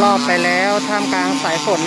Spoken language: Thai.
รอบไปแล้วท่ามกลางสายฝน